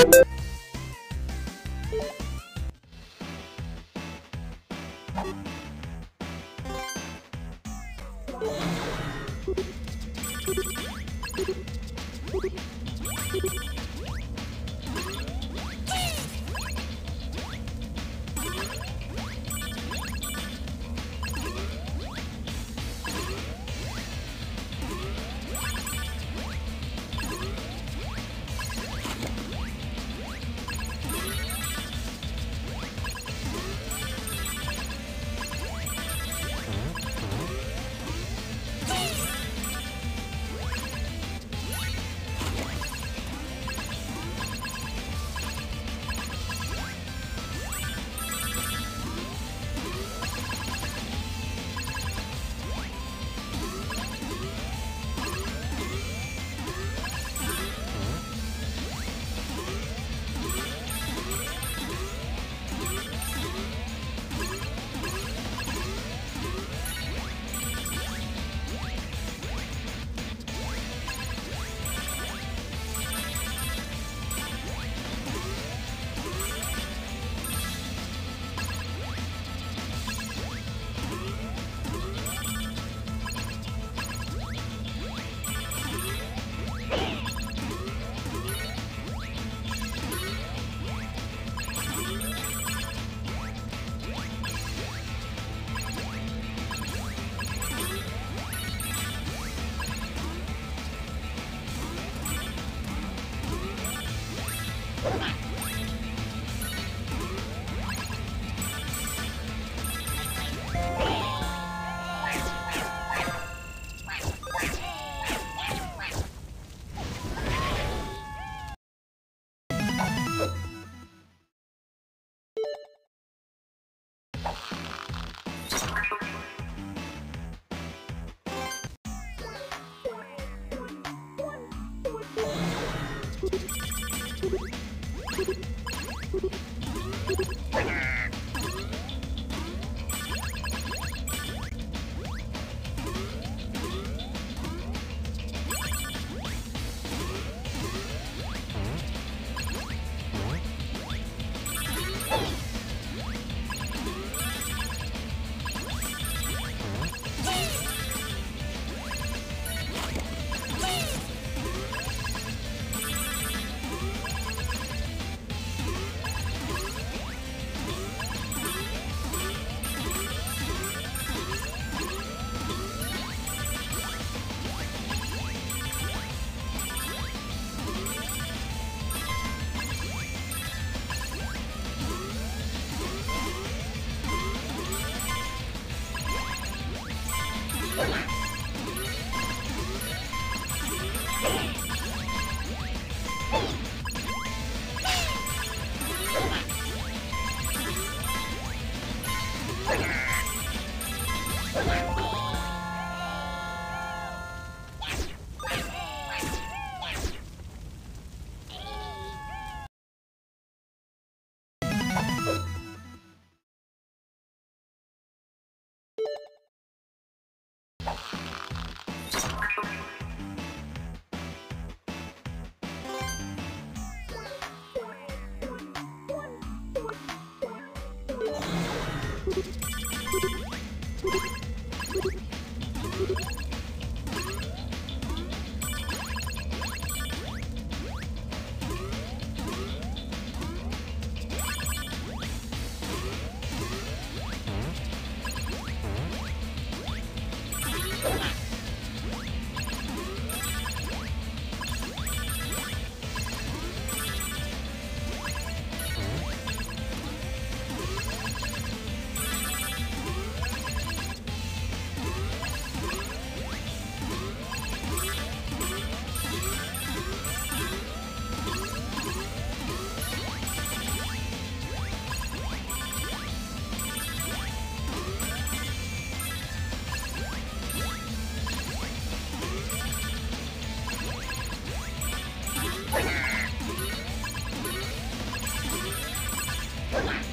you Yeah. Come on. Come on.